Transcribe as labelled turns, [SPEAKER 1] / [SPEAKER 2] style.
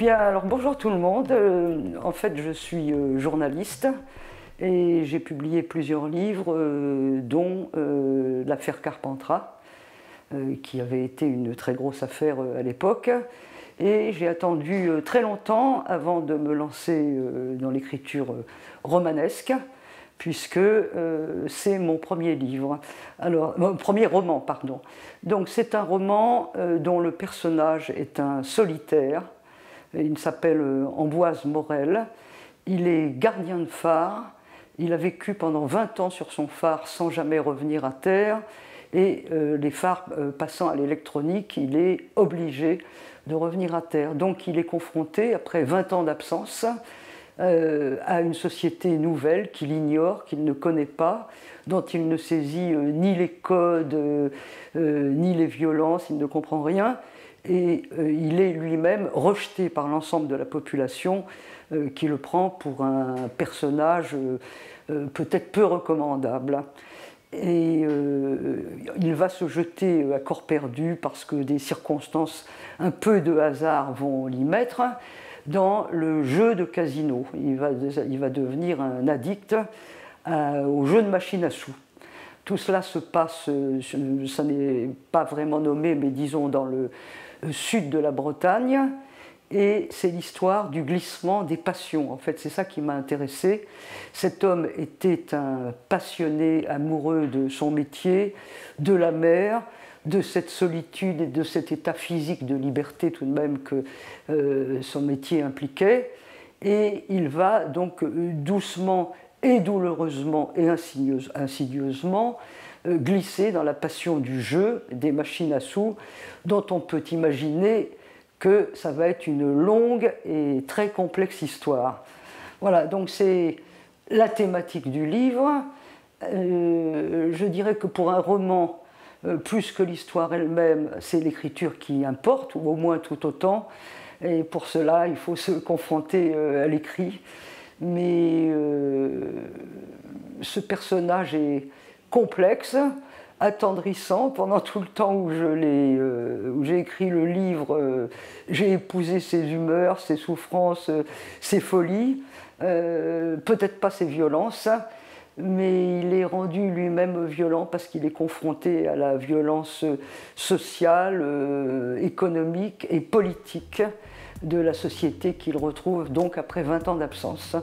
[SPEAKER 1] bien, alors bonjour tout le monde. Euh, en fait, je suis euh, journaliste et j'ai publié plusieurs livres, euh, dont l'affaire Carpentras, qui avait été une très grosse affaire à l'époque. Et j'ai attendu très longtemps avant de me lancer dans l'écriture romanesque, puisque c'est mon premier livre. Alors, mon premier roman, pardon. Donc, c'est un roman dont le personnage est un solitaire il s'appelle euh, Amboise Morel. Il est gardien de phare. Il a vécu pendant 20 ans sur son phare sans jamais revenir à terre. Et euh, les phares euh, passant à l'électronique, il est obligé de revenir à terre. Donc il est confronté, après 20 ans d'absence, à une société nouvelle qu'il ignore, qu'il ne connaît pas, dont il ne saisit ni les codes, ni les violences, il ne comprend rien et euh, il est lui-même rejeté par l'ensemble de la population euh, qui le prend pour un personnage euh, peut-être peu recommandable. Et il va se jeter à corps perdu parce que des circonstances un peu de hasard vont l'y mettre dans le jeu de casino. Il va, il va devenir un addict au jeu de machine à sous. Tout cela se passe, ça n'est pas vraiment nommé, mais disons dans le, sud de la Bretagne, et c'est l'histoire du glissement des passions. En fait, c'est ça qui m'a intéressé. Cet homme était un passionné amoureux de son métier, de la mer, de cette solitude et de cet état physique de liberté tout de même que euh, son métier impliquait. Et il va donc euh, doucement et douloureusement et insidieusement euh, glisser dans la passion du jeu, des machines à sous, dont on peut imaginer que ça va être une longue et très complexe histoire. Voilà, donc c'est la thématique du livre. Je dirais que pour un roman, plus que l'histoire elle-même, c'est l'écriture qui importe, ou au moins tout autant. Et pour cela, il faut se confronter à l'écrit. Mais ce personnage est, complexe, attendrissant. Pendant tout le temps où euh, j'ai écrit le livre, euh, j'ai épousé ses humeurs, ses souffrances, euh, ses folies, peut-être pas ses violences, mais il est rendu lui-même violent parce qu'il est confronté à la violence sociale, économique et politique de la société qu'il retrouve donc après 20 ans d'absence.